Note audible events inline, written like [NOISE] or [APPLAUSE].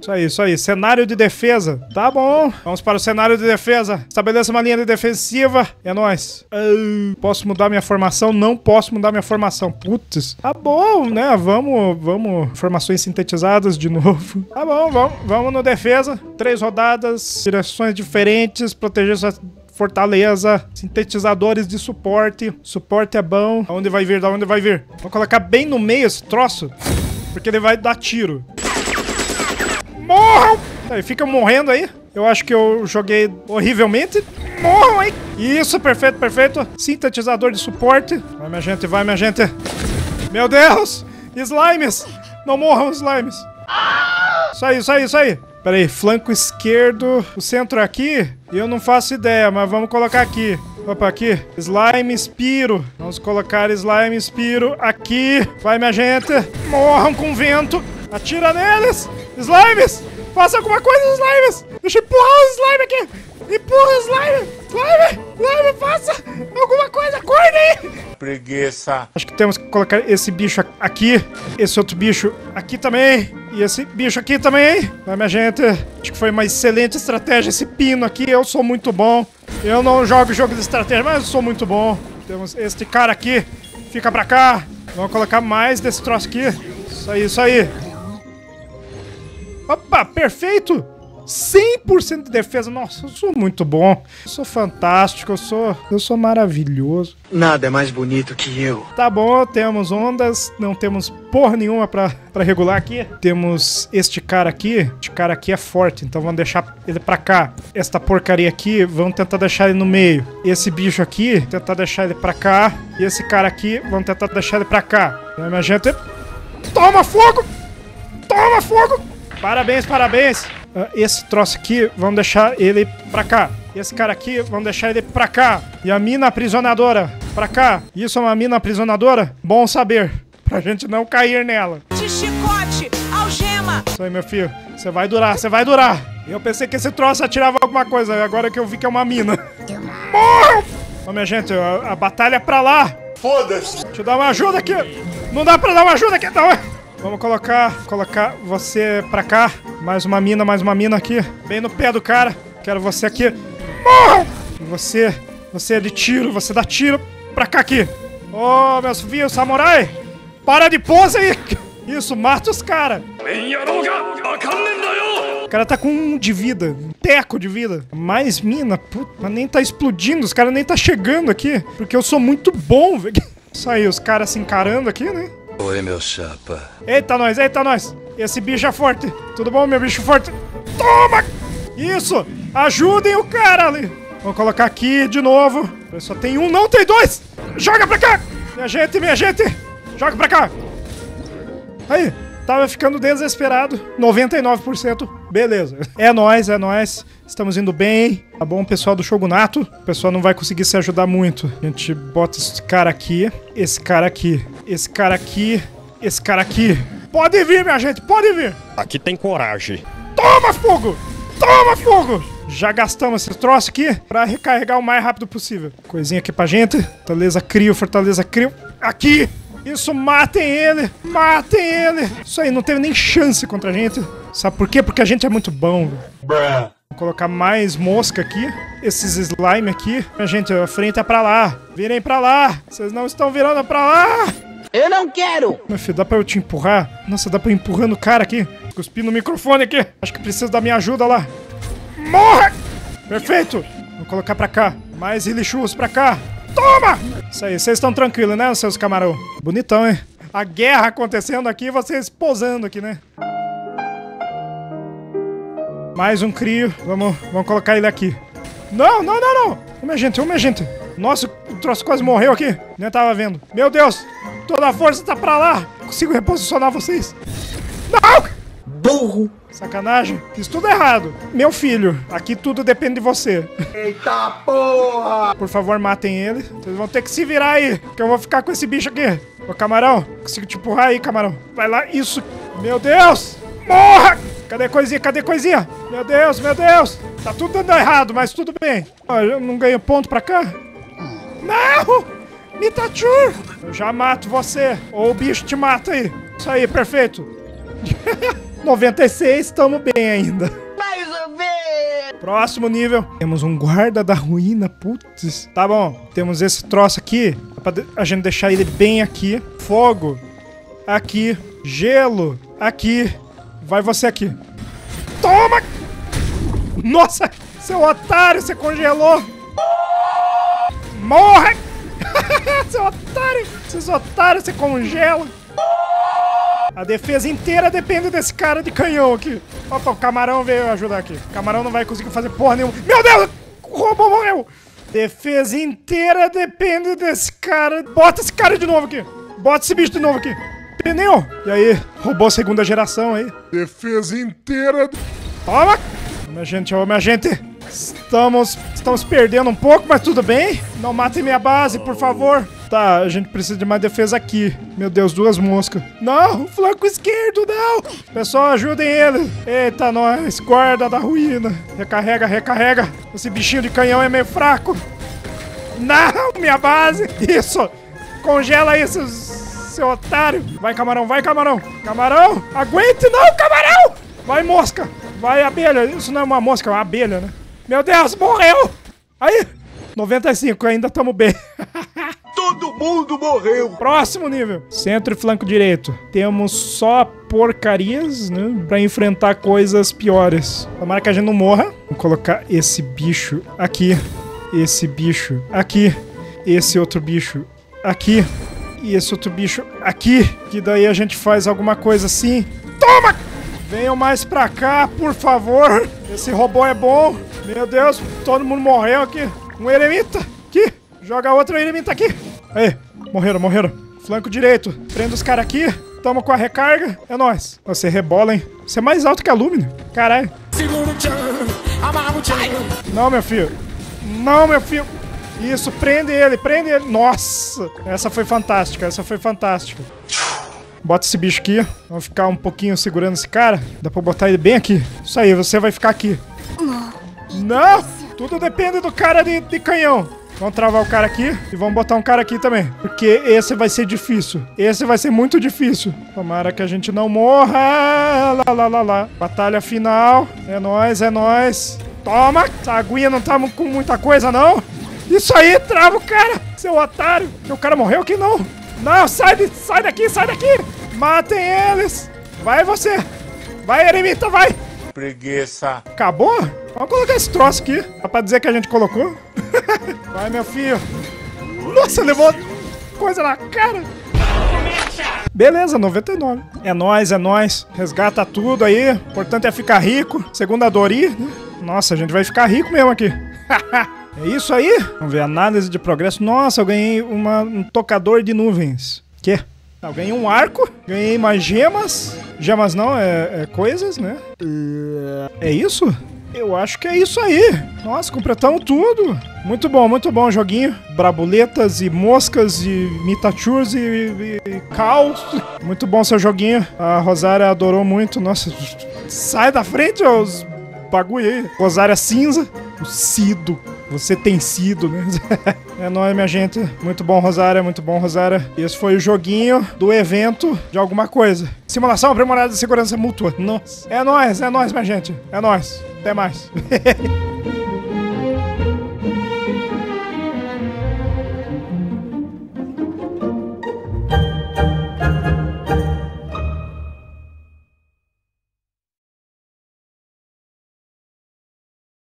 Isso aí, isso aí. Cenário de defesa. Tá bom. Vamos para o cenário de defesa. Estabeleça uma linha de defensiva. É nóis. Posso mudar minha formação? Não posso mudar minha formação. Putz. Tá bom, né? Vamos, vamos. Formações sintetizadas de [LAUGHS] novo. Tá bom, vamos, vamos no defesa. Três rodadas, direções diferentes, proteger sua fortaleza, sintetizadores de suporte. Suporte é bom. Aonde vai vir? Da onde vai vir? Vou colocar bem no meio esse troço, porque ele vai dar tiro. Morram! Aí, fica morrendo aí. Eu acho que eu joguei horrivelmente. Morram aí! Isso, perfeito, perfeito. Sintetizador de suporte. Vai, minha gente, vai, minha gente. Meu Deus! Slimes! Não morram, slimes! Isso aí, isso aí, isso aí. Pera aí, flanco esquerdo. O centro é aqui? Eu não faço ideia, mas vamos colocar aqui. Opa, aqui. Slime Spiro. Vamos colocar Slime Spiro aqui. Vai, minha gente. Morram com vento. Atira neles. Slimes! Faça alguma coisa, Slimes! Deixa eu empurrar o slime aqui! Empurra o slime! Slime! Slime, faça alguma coisa! Acorde aí! Preguiça. Acho que temos que colocar esse bicho aqui, esse outro bicho aqui também, e esse bicho aqui também. Vai, minha gente. Acho que foi uma excelente estratégia esse pino aqui. Eu sou muito bom. Eu não jogo jogo de estratégia, mas eu sou muito bom. Temos este cara aqui. Fica pra cá. Vamos colocar mais desse troço aqui. Isso aí, isso aí. Opa, perfeito! 100% de defesa. Nossa, eu sou muito bom. Eu sou fantástico, eu sou, eu sou maravilhoso. Nada é mais bonito que eu. Tá bom, temos ondas, não temos porra nenhuma pra, pra regular aqui. Temos este cara aqui, este cara aqui é forte, então vamos deixar ele pra cá. Esta porcaria aqui, vamos tentar deixar ele no meio. Esse bicho aqui, tentar deixar ele pra cá. E esse cara aqui, vamos tentar deixar ele pra cá. Minha gente... Toma fogo! Toma fogo! Parabéns, parabéns! Ah, esse troço aqui, vamos deixar ele pra cá. Esse cara aqui, vamos deixar ele pra cá. E a mina aprisionadora, pra cá. Isso é uma mina aprisionadora? Bom saber. Pra gente não cair nela. de chicote, algema. Isso aí, meu filho. Você vai durar, você vai durar. Eu pensei que esse troço atirava alguma coisa, agora que eu vi que é uma mina. Morram! Ô, minha gente, a, a batalha é pra lá. Foda-se. Deixa eu dar uma ajuda aqui. Não dá pra dar uma ajuda aqui, não. Vamos colocar, colocar você pra cá. Mais uma mina, mais uma mina aqui. Bem no pé do cara. Quero você aqui. Morram! Você, você é de tiro, você dá tiro pra cá aqui. Ô, oh, meus filhos, samurai. Para de pose aí. [LAUGHS] Isso, mata os caras. O cara tá com um de vida, um teco de vida. Mais mina, puta, nem tá explodindo, os caras nem tá chegando aqui. Porque eu sou muito bom, velho. [LAUGHS] Isso aí, os caras se encarando aqui, né? Oi, meu chapa. Eita nós, eita nós. Esse bicho é forte. Tudo bom, meu bicho forte? Toma! Isso! Ajudem o cara ali. Vamos colocar aqui de novo. Só tem um, não, tem dois! Joga pra cá! Minha gente, minha gente! Joga pra cá! Aí, tava ficando desesperado. 99%. Beleza. É nóis, é nóis. Estamos indo bem. Tá bom, pessoal do Shogunato. O pessoal não vai conseguir se ajudar muito. A gente bota esse cara aqui, esse cara aqui, esse cara aqui, esse cara aqui. Pode vir, minha gente, pode vir. Aqui tem coragem. Toma fogo! Toma fogo! Já gastamos esse troço aqui pra recarregar o mais rápido possível. Coisinha aqui pra gente. Fortaleza Crio, Fortaleza Crio. Aqui! Isso, matem ele! Matem ele! Isso aí, não teve nem chance contra a gente. Sabe por quê? Porque a gente é muito bom. velho. Vou colocar mais mosca aqui. Esses slime aqui. Minha gente, a frente é pra lá. Virem pra lá. Vocês não estão virando pra lá. Eu não quero. Meu filho, dá pra eu te empurrar? Nossa, dá pra eu empurrando o cara aqui. Cuspi no microfone aqui. Acho que precisa da minha ajuda lá. Morra! Perfeito. Vou colocar pra cá. Mais lixus pra cá. Toma! Isso aí, vocês estão tranquilos, né, seus camarão? Bonitão, hein? A guerra acontecendo aqui e vocês posando aqui, né? Mais um crio. Vamos, vamos colocar ele aqui. Não, não, não, não. Ô, minha gente, ô, minha gente. Nossa, o troço quase morreu aqui. Nem tava vendo. Meu Deus. Toda a força tá pra lá. Consigo reposicionar vocês. Não! Burro. Sacanagem. Fiz tudo errado. Meu filho, aqui tudo depende de você. Eita porra. Por favor, matem ele. Vocês vão ter que se virar aí, que eu vou ficar com esse bicho aqui. Ô, camarão, consigo te empurrar aí, camarão. Vai lá, isso. Meu Deus! Morra! Cadê coisinha? Cadê coisinha? Meu Deus, meu Deus! Tá tudo dando errado, mas tudo bem. Ó, eu não ganho ponto pra cá? Não! Mitachu! Eu já mato você. Ou o bicho te mata aí. Isso aí, perfeito. 96, [LAUGHS] tamo bem ainda. Mais ou menos. Próximo nível. Temos um guarda da ruína, putz. Tá bom, temos esse troço aqui. Pra a gente deixar ele bem aqui. Fogo. Aqui. Gelo. Aqui. Vai você aqui. Toma! Nossa, seu otário, você congelou. Morra! [LAUGHS] seu otário, seus otários, você congela. A defesa inteira depende desse cara de canhão aqui. Opa, o camarão veio ajudar aqui. O camarão não vai conseguir fazer porra nenhuma. Meu Deus! O robô morreu! Defesa inteira depende desse cara. Bota esse cara de novo aqui. Bota esse bicho de novo aqui. Pneu! E aí, robô segunda geração aí. Defesa inteira. Toma! Minha gente, ô, minha gente. Estamos, estamos perdendo um pouco, mas tudo bem. Não matem minha base, por favor. Tá, a gente precisa de mais defesa aqui. Meu Deus, duas moscas. Não, flanco esquerdo, não. Pessoal, ajudem ele. Eita, nós. Guarda da ruína. Recarrega, recarrega. Esse bichinho de canhão é meio fraco. Não, minha base. Isso. Congela isso, seu otário. Vai, camarão, vai, camarão. Camarão, aguente não, camarão. Vai, mosca. Vai, abelha. Isso não é uma mosca, é uma abelha, né? Meu Deus, morreu. Aí, 95, ainda estamos bem. [LAUGHS] Todo mundo morreu. Próximo nível. Centro e flanco direito. Temos só porcarias, né? Pra enfrentar coisas piores. Tomara que a gente não morra. Vou colocar esse bicho aqui. Esse bicho aqui. Esse outro bicho aqui. E esse outro bicho aqui. Que daí a gente faz alguma coisa assim. Toma! Venham mais pra cá, por favor. Esse robô é bom. Meu Deus, todo mundo morreu aqui. Um eremita. Aqui. Joga outro eremita aqui. Aí, morreram, morreram. Flanco direito. Prenda os caras aqui. Tamo com a recarga. É nóis. Você rebola, hein? Você é mais alto que a Lumine. Caralho. Não, meu filho. Não, meu filho. Isso, prende ele, prende ele. Nossa, essa foi fantástica, essa foi fantástica. Bota esse bicho aqui. Vamos ficar um pouquinho segurando esse cara. Dá pra botar ele bem aqui. Isso aí, você vai ficar aqui. Não! Tudo depende do cara de, de canhão. Vamos travar o cara aqui e vamos botar um cara aqui também. Porque esse vai ser difícil. Esse vai ser muito difícil. Tomara que a gente não morra. Lá, lá, lá, lá. Batalha final. É nóis, é nóis. Toma! Essa aguinha não tá com muita coisa, não. Isso aí, trava o cara, seu otário. O cara morreu aqui, não. Não, sai, de, sai daqui, sai daqui. Matem eles. Vai você. Vai, eremita, vai. Preguiça. Acabou? Vamos colocar esse troço aqui. Só pra dizer que a gente colocou. [LAUGHS] Vai, meu filho. Nossa, levou coisa na cara. Beleza, 99. É nóis, é nóis. Resgata tudo aí. O importante é ficar rico. Segundo a Dori, né? Nossa, a gente vai ficar rico mesmo aqui. [LAUGHS] é isso aí? Vamos ver, análise de progresso. Nossa, eu ganhei uma, um tocador de nuvens. Que? Eu ganhei um arco, ganhei mais gemas. Gemas não, é, é coisas, né? É isso? Eu acho que é isso aí. Nossa, completamos tudo. Muito bom, muito bom o joguinho. Brabuletas e moscas e mitachurs e, e, e caos. Muito bom seu joguinho. A Rosária adorou muito. Nossa, sai da frente, os bagulho aí. Rosária cinza. O Cido. Você tem sido, né? [LAUGHS] é nóis, minha gente. Muito bom, Rosária. Muito bom, Rosária. Esse foi o joguinho do evento de alguma coisa. Simulação aprimorada de segurança mútua. Nossa. É nóis, é nóis, minha gente. É nóis. Até mais. [LAUGHS]